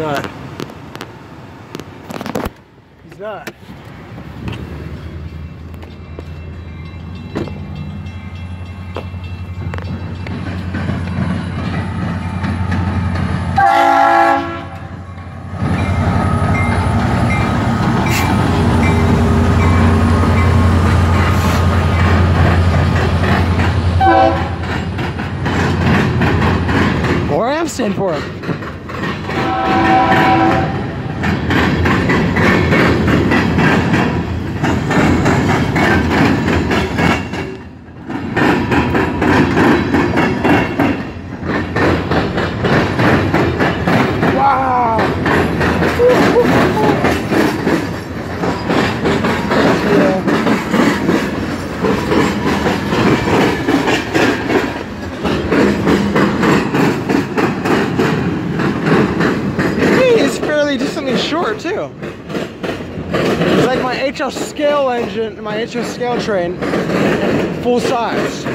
not. He's not. Or I am staying for him. Wow! Too. It's like my HO scale engine, my HO scale train, full size.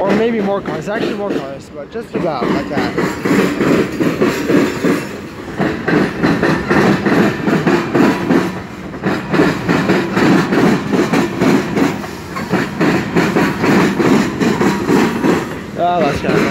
Or maybe more cars, actually more cars, but just about like that. Oh, that's kind of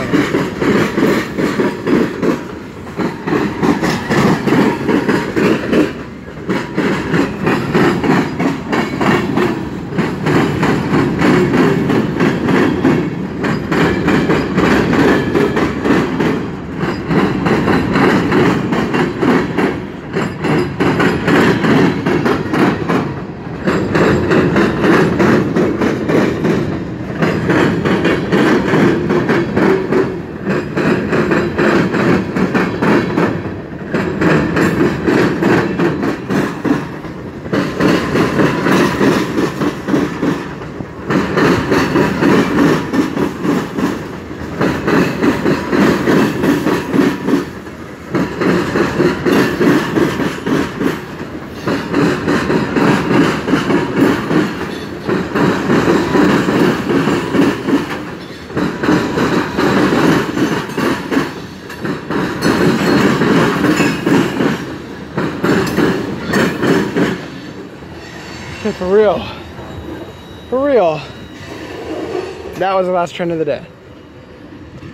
for real. For real. That was the last trend of the day.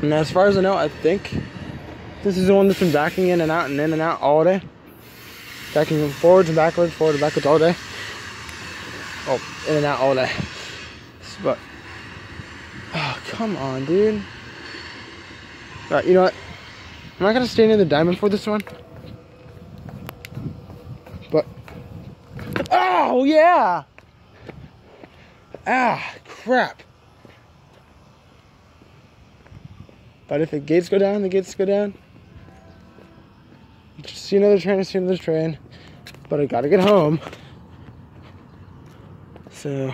And as far as I know, I think this is the one that's been backing in and out and in and out all day. Backing forwards and backwards, forward and backwards all day. Oh, in and out all day. But, oh, come on, dude. Alright, you know what? I'm not gonna stay near the diamond for this one. But Oh yeah. Ah, crap. But if the gates go down, the gates go down. Just see another train, see another train. But I gotta get home. So,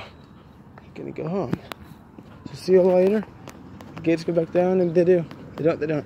I'm gonna go home. So see you later. The gates go back down, and they do. They don't, they don't.